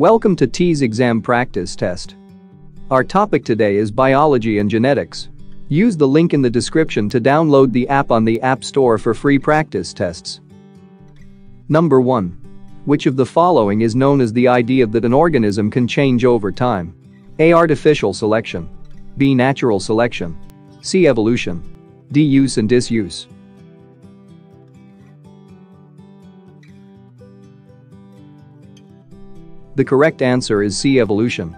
Welcome to TEAS exam practice test. Our topic today is biology and genetics. Use the link in the description to download the app on the App Store for free practice tests. Number 1. Which of the following is known as the idea that an organism can change over time? A. Artificial selection. B. Natural selection. C. Evolution. D. Use and disuse. The correct answer is C. Evolution.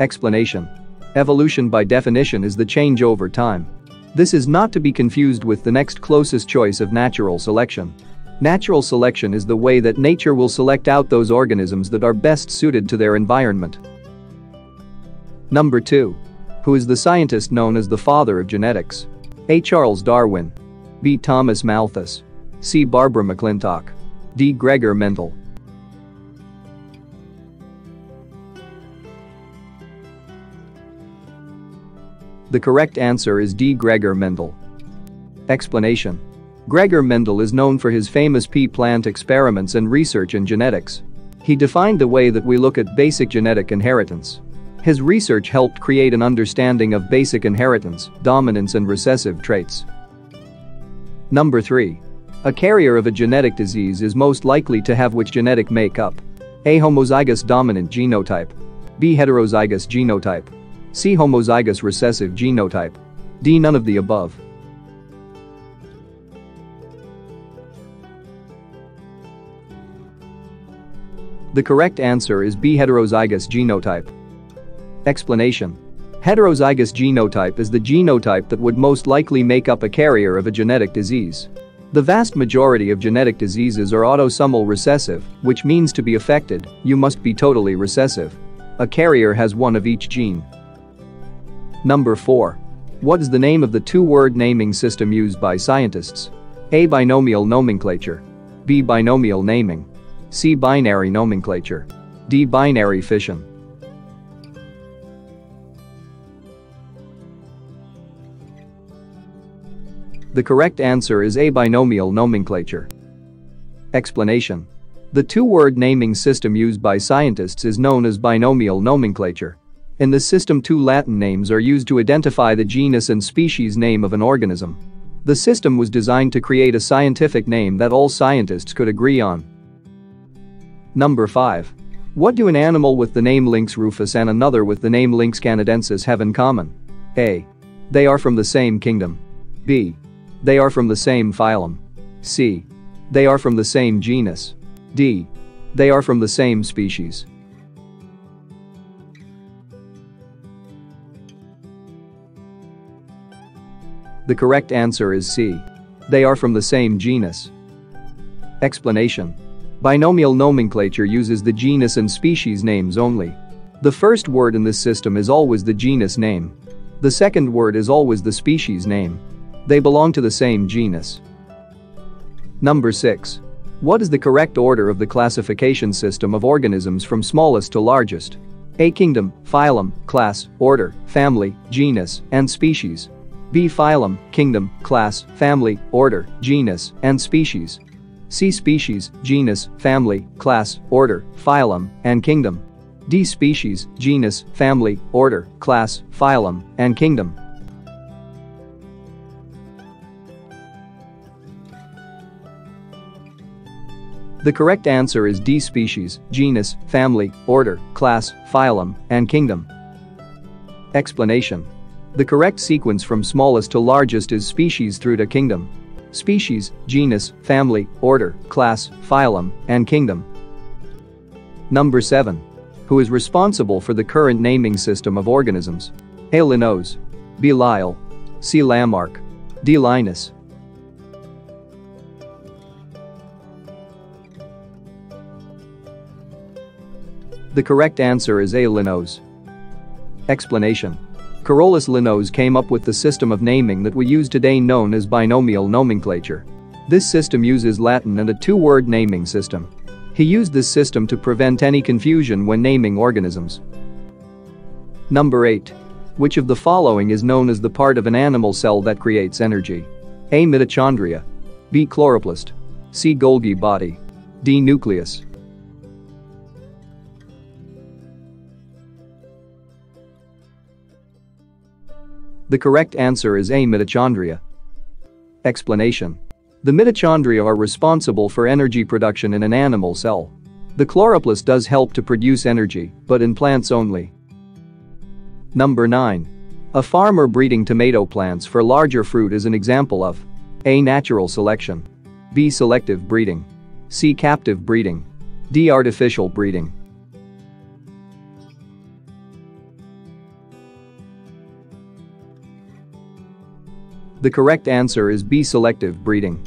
Explanation. Evolution by definition is the change over time. This is not to be confused with the next closest choice of natural selection. Natural selection is the way that nature will select out those organisms that are best suited to their environment. Number 2. Who is the scientist known as the father of genetics? A. Charles Darwin. B. Thomas Malthus. C. Barbara McClintock. D. Gregor Mendel. The correct answer is D. Gregor Mendel. Explanation. Gregor Mendel is known for his famous pea plant experiments and research in genetics. He defined the way that we look at basic genetic inheritance. His research helped create an understanding of basic inheritance, dominance and recessive traits. Number 3. A carrier of a genetic disease is most likely to have which genetic makeup? A. Homozygous dominant genotype. B. Heterozygous genotype. C. Homozygous recessive genotype. D. None of the above. The correct answer is B. Heterozygous genotype. Explanation. Heterozygous genotype is the genotype that would most likely make up a carrier of a genetic disease. The vast majority of genetic diseases are autosomal recessive, which means to be affected, you must be totally recessive. A carrier has one of each gene. Number 4. What is the name of the two-word naming system used by scientists? A. Binomial nomenclature. B. Binomial naming. C. Binary nomenclature. D. Binary fission. The correct answer is A. Binomial nomenclature. Explanation. The two-word naming system used by scientists is known as binomial nomenclature. In the system two Latin names are used to identify the genus and species name of an organism. The system was designed to create a scientific name that all scientists could agree on. Number 5. What do an animal with the name Lynx rufus and another with the name Lynx canadensis have in common? A. They are from the same kingdom. B. They are from the same phylum. C. They are from the same genus. D. They are from the same species. The correct answer is C. They are from the same genus. Explanation. Binomial nomenclature uses the genus and species names only. The first word in this system is always the genus name. The second word is always the species name. They belong to the same genus. Number 6. What is the correct order of the classification system of organisms from smallest to largest? A. Kingdom, phylum, class, order, family, genus, and species. B. Phylum, kingdom, class, family, order, genus, and species. C. Species, genus, family, class, order, phylum, and kingdom. D. Species, genus, family, order, class, phylum, and kingdom. The correct answer is D. Species, genus, family, order, class, phylum, and kingdom. Explanation the correct sequence from smallest to largest is species through to kingdom. Species, genus, family, order, class, phylum, and kingdom. Number 7. Who is responsible for the current naming system of organisms? A. Linnaeus. B. Lyell. C. Lamarck. D. Linus. The correct answer is A. Linnaeus. Explanation Carolus Linnaeus came up with the system of naming that we use today known as binomial nomenclature. This system uses Latin and a two-word naming system. He used this system to prevent any confusion when naming organisms. Number 8. Which of the following is known as the part of an animal cell that creates energy? A. Mitochondria. B. Chloroplast. C. Golgi body. D. Nucleus. The correct answer is A. Mitochondria. Explanation. The mitochondria are responsible for energy production in an animal cell. The chloroplast does help to produce energy, but in plants only. Number 9. A farmer breeding tomato plants for larger fruit is an example of A. Natural selection. B. Selective breeding. C. Captive breeding. D. Artificial breeding. The correct answer is B. Selective breeding.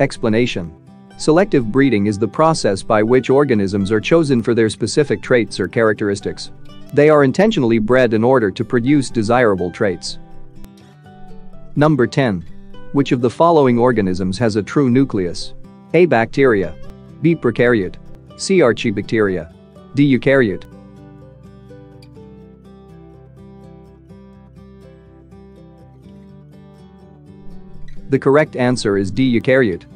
Explanation. Selective breeding is the process by which organisms are chosen for their specific traits or characteristics. They are intentionally bred in order to produce desirable traits. Number 10. Which of the following organisms has a true nucleus? A. Bacteria. B. Prokaryote. C. Archaebacteria. D. Eukaryote. The correct answer is D. Eukaryote.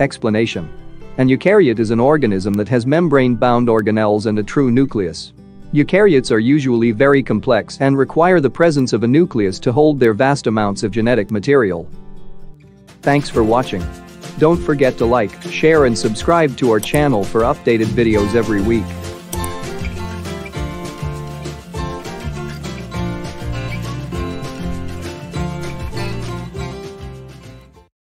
Explanation. An eukaryote is an organism that has membrane-bound organelles and a true nucleus. Eukaryotes are usually very complex and require the presence of a nucleus to hold their vast amounts of genetic material. Thanks for watching. Don't forget to like, share and subscribe to our channel for updated videos every week.